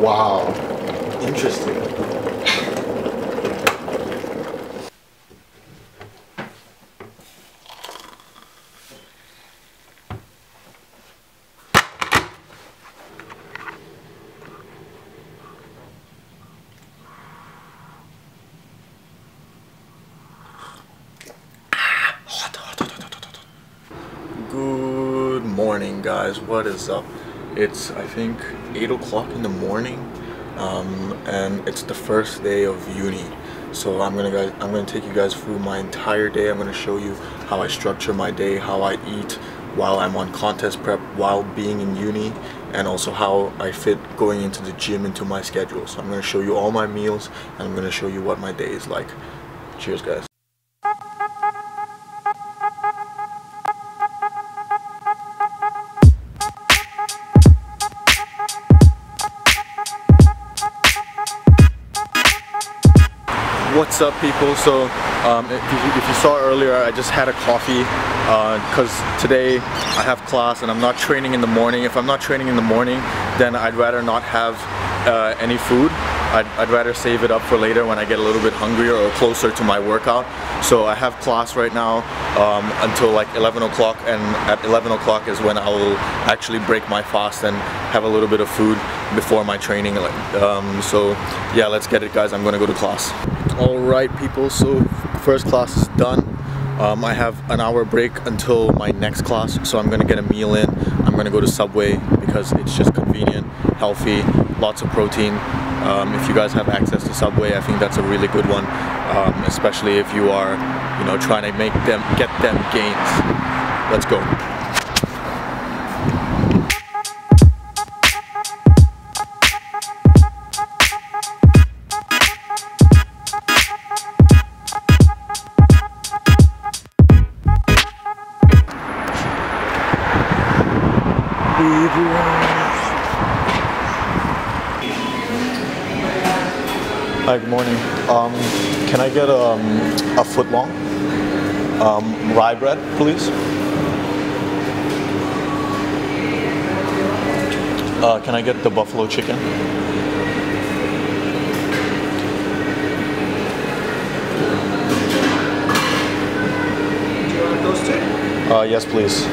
Wow. Interesting. Good morning, guys. What is up? It's I think eight o'clock in the morning, um, and it's the first day of uni. So I'm gonna guys, I'm gonna take you guys through my entire day. I'm gonna show you how I structure my day, how I eat while I'm on contest prep, while being in uni, and also how I fit going into the gym into my schedule. So I'm gonna show you all my meals, and I'm gonna show you what my day is like. Cheers, guys. What's up, people? So, um, if, you, if, you, saw earlier, I just had a coffee because uh, today I have class and I'm not training in the morning. If I'm not training in the morning, then I'd rather not have uh, any food. I'd, I'd, rather save it up for later when I get a little bit hungrier or closer to my workout. So I have class right now um, until like 11 o'clock and at 11 o'clock is when I will actually break my fast and have a little bit of food before my training. Um, so yeah, let's get it guys. I'm gonna go to class. All right people, so first class is done. Um, I have an hour break until my next class, so I'm gonna get a meal in. I'm gonna go to Subway because it's just convenient, healthy, lots of protein. Um, if you guys have access to Subway, I think that's a really good one, um, especially if you are, you know, trying to make them get them gains. Let's go. Hi, good morning. Um, can I get um, a foot long um, rye bread, please? Uh, can I get the buffalo chicken? Uh, yes, please.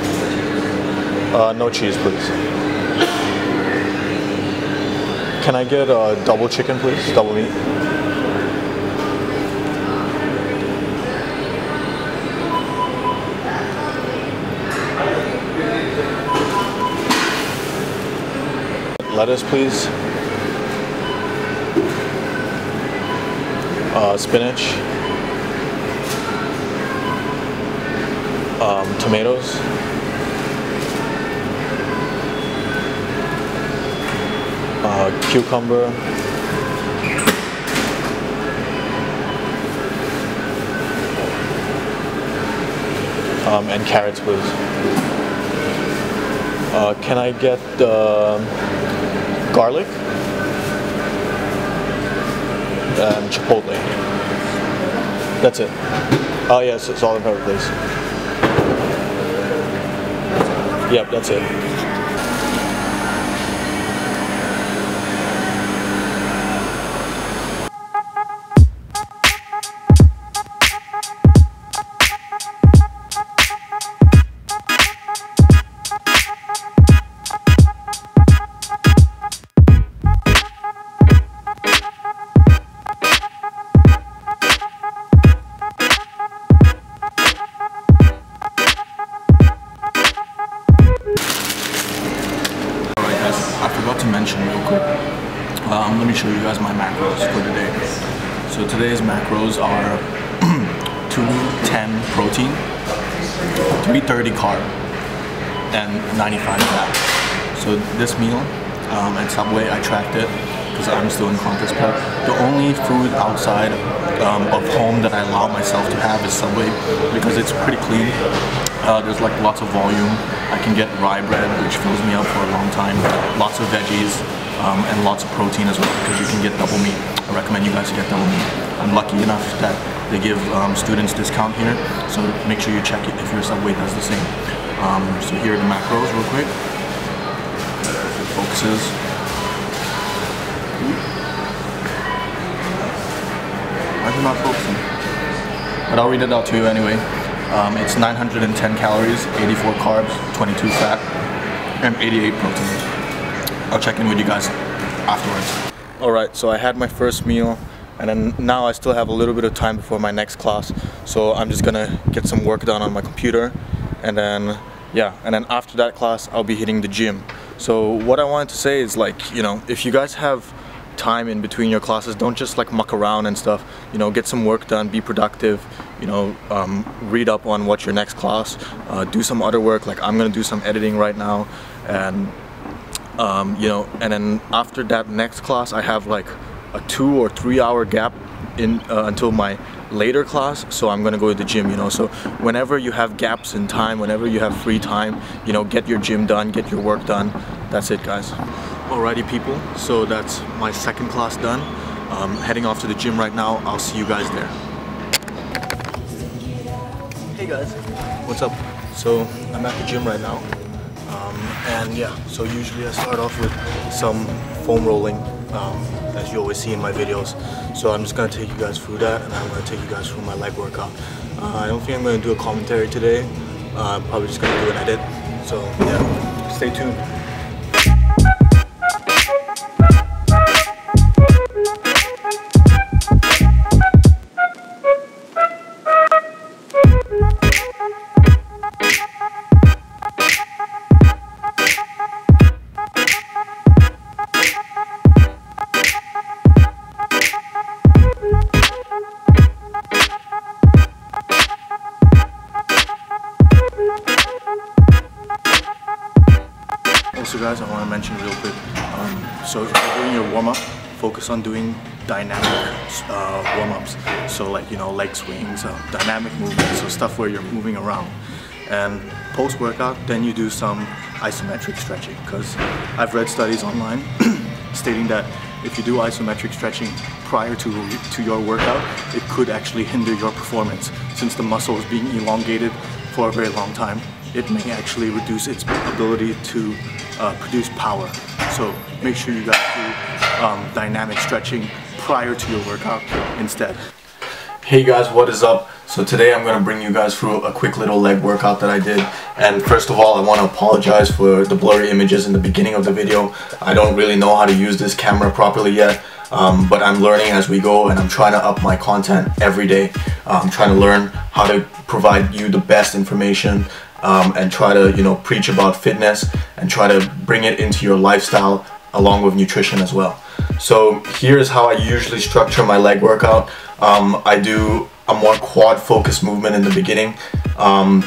Uh, no cheese, please. Can I get a double chicken, please? Double meat. Lettuce, please. Uh, spinach. Um, tomatoes. Uh, cucumber. Um, and carrots, please. Uh, can I get the garlic and chipotle? That's it. Oh yes, it's all in pepper, please. Yep, that's it. 330 carb, and 95 fat. So this meal um, at Subway, I tracked it because I'm still in contest prep. The only food outside um, of home that I allow myself to have is Subway because it's pretty clean. Uh, there's like lots of volume. I can get rye bread, which fills me up for a long time. Lots of veggies um, and lots of protein as well because you can get double meat. I recommend you guys to get double meat. I'm lucky enough that they give um, students discount here, so make sure you check it if your Subway does the same. Um, so here are the macros real quick. Focuses. Why is it not focusing? But I'll read it out to you anyway. Um, it's 910 calories, 84 carbs, 22 fat, and 88 protein. I'll check in with you guys afterwards. Alright, so I had my first meal and then now I still have a little bit of time before my next class. So I'm just gonna get some work done on my computer. And then yeah and then after that class I'll be hitting the gym. So what I wanted to say is like you know if you guys have time in between your classes don't just like muck around and stuff. You know get some work done be productive you know um, read up on what your next class uh, do some other work. Like I'm gonna do some editing right now. And um, you know and then after that next class I have like a two or three hour gap in uh, until my later class so I'm gonna go to the gym you know? So whenever you have gaps in time whenever you have free time you know get your gym done get your work done that's it guys. Alrighty people so that's my second class done. Um, heading off to the gym right now. I'll see you guys there. Hey guys. What's up? So I'm at the gym right now. Um, and yeah so usually I start off with some foam rolling um, as you always see in my videos. So I'm just going to take you guys through that and I'm going to take you guys through my leg workout. Uh, I don't think I'm going to do a commentary today. Uh, I'm probably just going to do an edit. So yeah, stay tuned. On doing dynamic uh, warm-ups. So like, you know, leg swings, uh, dynamic movements, so stuff where you're moving around. And post-workout, then you do some isometric stretching because I've read studies online stating that if you do isometric stretching prior to, to your workout, it could actually hinder your performance since the muscle is being elongated for a very long time. It may actually reduce its ability to uh, produce power. So make sure you guys do um, dynamic stretching prior to your workout instead. Hey guys, what is up? So today I'm going to bring you guys through a quick little leg workout that I did. And first of all, I want to apologize for the blurry images in the beginning of the video. I don't really know how to use this camera properly yet. Um, but I'm learning as we go and I'm trying to up my content every day. Uh, I'm trying to learn how to provide you the best information um, and try to you know preach about fitness and try to bring it into your lifestyle along with nutrition as well. So here's how I usually structure my leg workout. Um, I do a more quad focused movement in the beginning. Um,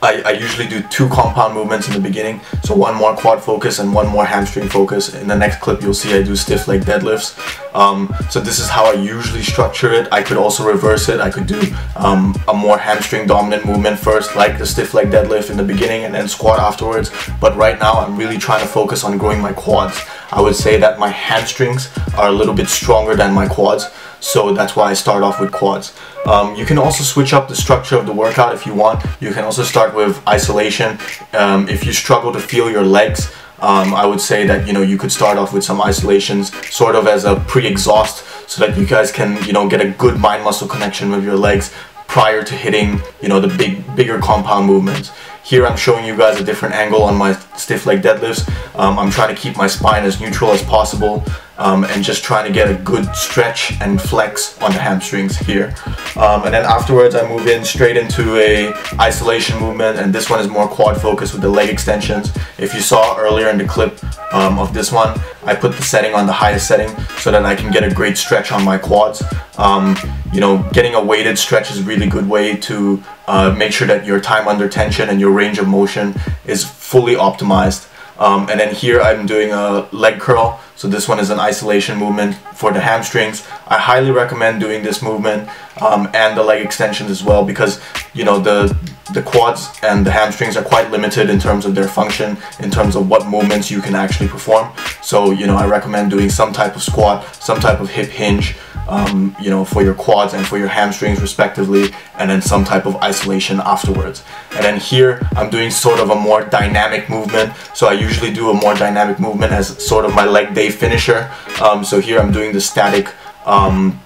I, I, usually do two compound movements in the beginning. So one more quad focus and one more hamstring focus. In the next clip you'll see I do stiff leg deadlifts. Um, so this is how I usually structure it. I could also reverse it. I could do um, a more hamstring dominant movement first like the stiff leg deadlift in the beginning and then squat afterwards. But right now I'm really trying to focus on growing my quads. I would say that my hamstrings are a little bit stronger than my quads so that's why I start off with quads. Um, you can also switch up the structure of the workout if you want. You can also start with isolation. Um, if you struggle to feel your legs, um, I would say that you know you could start off with some isolations sort of as a pre-exhaust so that you guys can you know get a good mind muscle connection with your legs prior to hitting you know the big bigger compound movements. Here I'm showing you guys a different angle on my stiff leg deadlifts. Um, I'm trying to keep my spine as neutral as possible um, and just trying to get a good stretch and flex on the hamstrings here. Um, and then afterwards I move in straight into a isolation movement and this one is more quad focused with the leg extensions. If you saw earlier in the clip um, of this one, I put the setting on the highest setting so that I can get a great stretch on my quads. Um, you know, getting a weighted stretch is a really good way to uh, make sure that your time under tension and your range of motion is fully optimized. Um, and then here I'm doing a leg curl. So this one is an isolation movement for the hamstrings. I highly recommend doing this movement um, and the leg extensions as well because you know the the quads and the hamstrings are quite limited in terms of their function in terms of what movements you can actually perform so you know I recommend doing some type of squat some type of hip hinge um, you know, for your quads and for your hamstrings respectively, and then some type of isolation afterwards. And then here, I'm doing sort of a more dynamic movement. So I usually do a more dynamic movement as sort of my leg day finisher. Um, so here I'm doing the static um,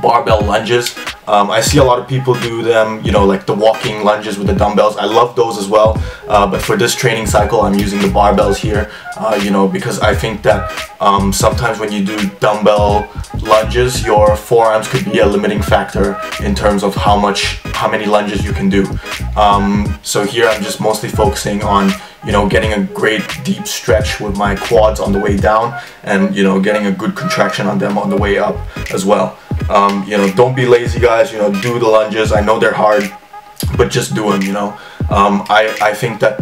barbell lunges. Um, I see a lot of people do them, you know, like the walking lunges with the dumbbells. I love those as well, uh, but for this training cycle, I'm using the barbells here, uh, you know, because I think that um, sometimes when you do dumbbell lunges, your forearms could be a limiting factor in terms of how much, how many lunges you can do. Um, so here I'm just mostly focusing on you know, getting a great deep stretch with my quads on the way down and, you know, getting a good contraction on them on the way up as well. Um, you know, don't be lazy guys, you know, do the lunges. I know they're hard, but just do them, you know. Um, I, I think that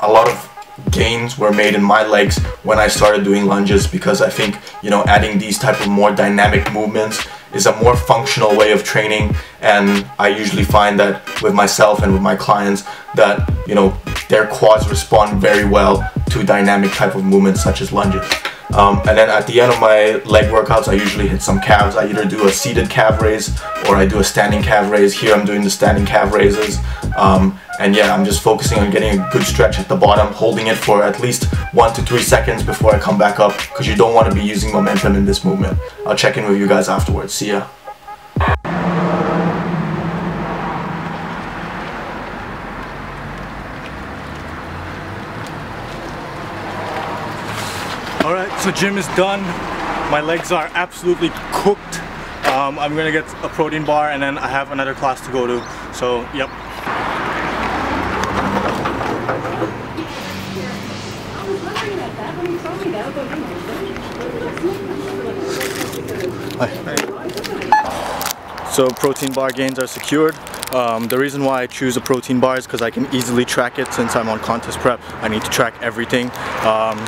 a lot of gains were made in my legs when I started doing lunges because I think, you know, adding these type of more dynamic movements is a more functional way of training and I usually find that with myself and with my clients that, you know, their quads respond very well to dynamic type of movements such as lunges. Um, and then at the end of my leg workouts, I usually hit some calves. I either do a seated calf raise or I do a standing calf raise. Here I'm doing the standing calf raises. Um, and yeah, I'm just focusing on getting a good stretch at the bottom, holding it for at least one to three seconds before I come back up because you don't want to be using momentum in this movement. I'll check in with you guys afterwards. See ya. Alright, so gym is done. My legs are absolutely cooked. Um, I'm gonna get a protein bar and then I have another class to go to. So, yep. So protein bar gains are secured. Um, the reason why I choose a protein bar is because I can easily track it since I'm on contest prep. I need to track everything. Um,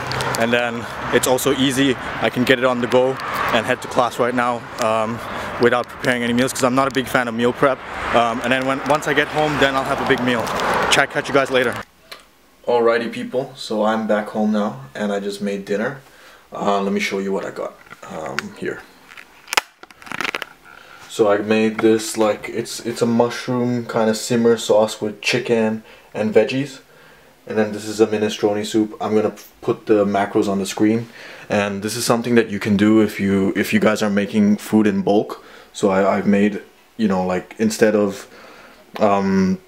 and then it's also easy. I can get it on the go and head to class right now um, without preparing any meals because I'm not a big fan of meal prep. Um, and then when once I get home, then I'll have a big meal. Chat, catch you guys later. Alrighty people, so I'm back home now and I just made dinner. Uh, let me show you what I got um, here. So I made this like it's it's a mushroom kind of simmer sauce with chicken and veggies. And then this is a minestrone soup. I'm gonna put the macros on the screen. And this is something that you can do if you if you guys are making food in bulk. So I, I've made, you know, like instead of um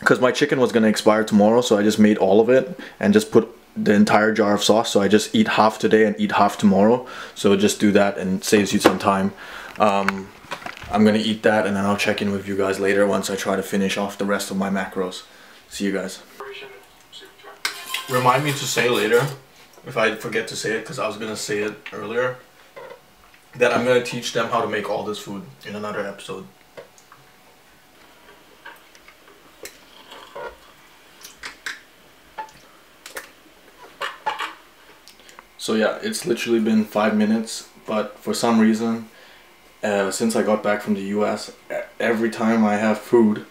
because my chicken was gonna expire tomorrow, so I just made all of it and just put the entire jar of sauce. So I just eat half today and eat half tomorrow. So just do that and saves you some time. Um, I'm gonna eat that and then I'll check in with you guys later once I try to finish off the rest of my macros. See you guys. Remind me to say later, if I forget to say it, because I was gonna say it earlier, that I'm gonna teach them how to make all this food in another episode. So yeah, it's literally been five minutes, but for some reason, uh, since I got back from the US, every time I have food,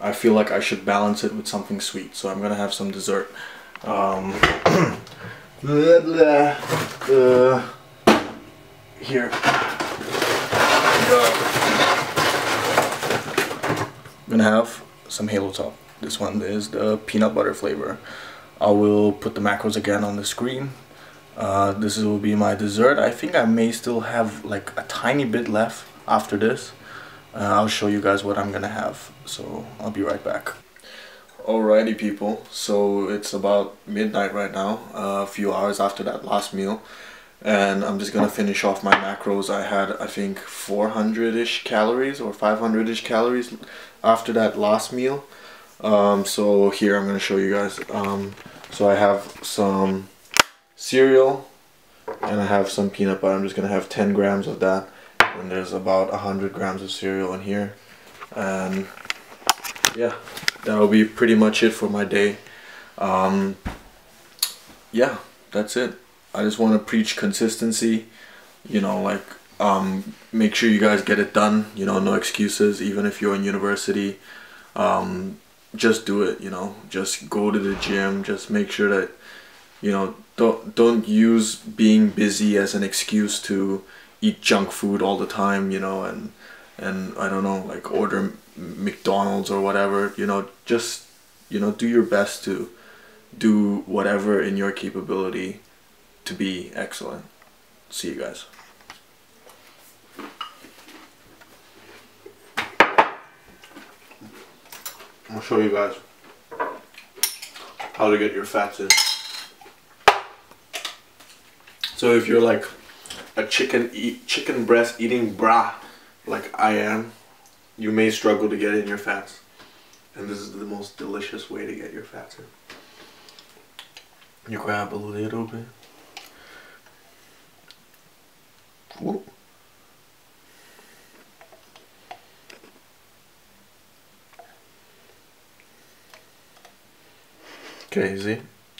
I feel like I should balance it with something sweet. So I'm gonna have some dessert. Um, blah, blah, uh, here. I'm gonna have some Halo Top. This one is the peanut butter flavor. I will put the macros again on the screen uh, this will be my dessert. I think I may still have like a tiny bit left after this. Uh, I'll show you guys what I'm gonna have. So I'll be right back. Alrighty people, so it's about midnight right now, uh, a few hours after that last meal. And I'm just gonna finish off my macros. I had, I think, 400-ish calories or 500-ish calories after that last meal. Um, so here I'm gonna show you guys. Um, so I have some cereal and I have some peanut butter. I'm just gonna have 10 grams of that and there's about 100 grams of cereal in here and yeah that'll be pretty much it for my day um, yeah that's it I just want to preach consistency you know like um, make sure you guys get it done. You know, no excuses. Even if you're in university, um, just do it. You know, just go to the gym. Just make sure that you know don't don't use being busy as an excuse to eat junk food all the time. You know, and and I don't know, like order McDonald's or whatever. You know, just you know, do your best to do whatever in your capability to be excellent. See you guys. I'll show you guys how to get your fats in. So if you're like a chicken eat chicken breast eating bra like I am, you may struggle to get in your fats. And this is the most delicious way to get your fats in. You grab a little bit. Whoop. Okay, see?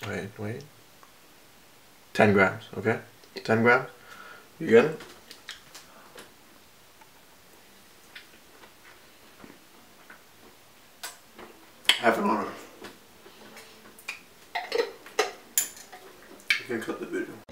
Wait, wait. 10 grams, okay? 10 grams? You get it? Have an honor. You can cut the video.